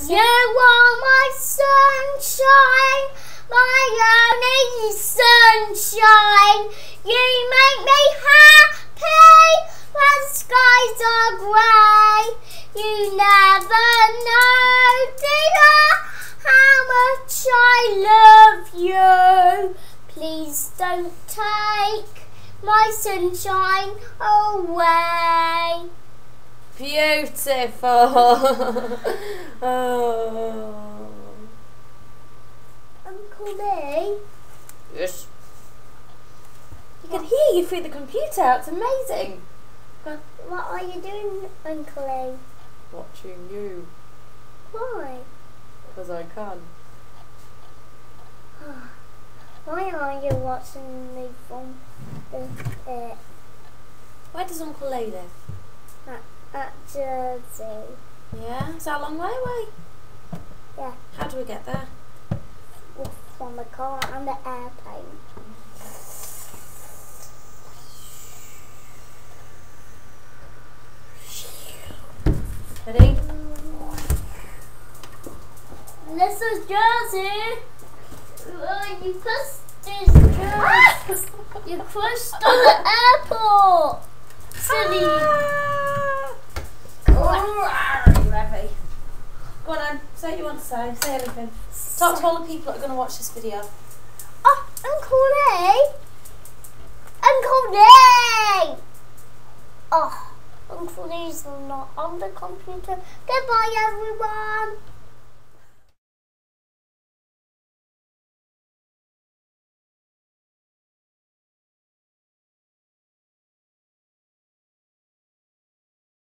You are my sunshine, my only sunshine. You make me happy when skies are grey. You never know, dear, how much I love you. Please don't take my sunshine away. Beautiful. oh. Uncle Lee, Yes. You can hear you through the computer. It's amazing. what are you doing, Uncle Lee? Watching you Why? because I can. Why are you watching me from the uh, Where does Uncle Lee live? At Jersey? Yeah. Is that a long way away? Yeah, How do we get there? from the car and the airplane. Ready? This is Jersey. Uh, you pushed this Jersey. you pushed on the airport. Silly. Ah. Are you ready? Go on then. Say what you want to say. Say anything. Talk to all the people that are going to watch this video. Oh, Uncle Lee. Uncle Lee. Oh, Uncle Lee's not on the computer. Goodbye, everyone.